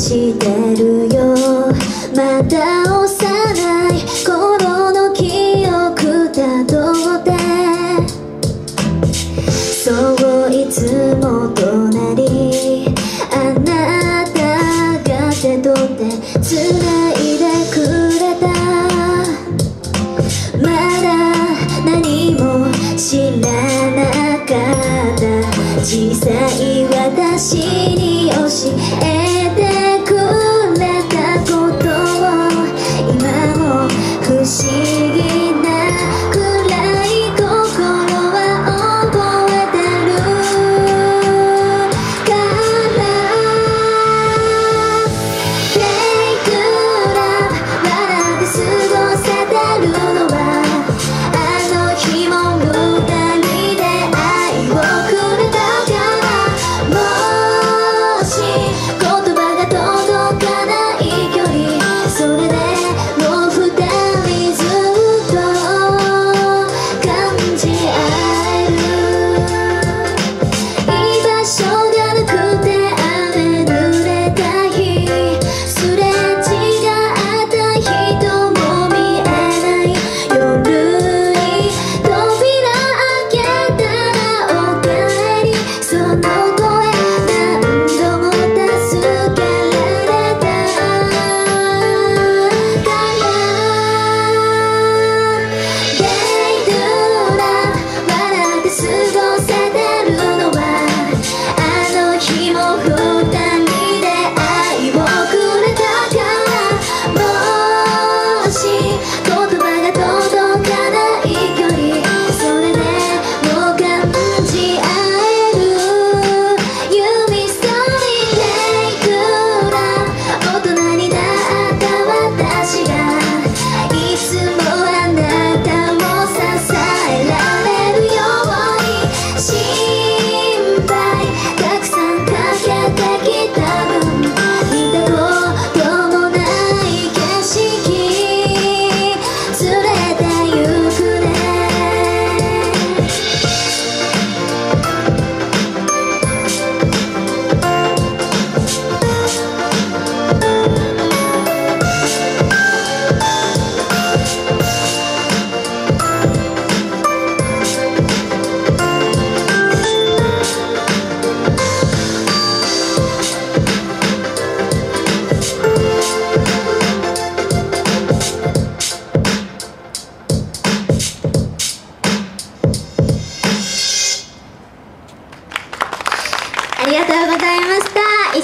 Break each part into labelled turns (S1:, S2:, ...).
S1: してるよ。まだ幼い頃の記憶たどって。そういつも隣あなたが手取って繋いでくれた。まだ何も知らなかった。小さい私に教え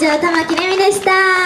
S1: 長玉木れみでした。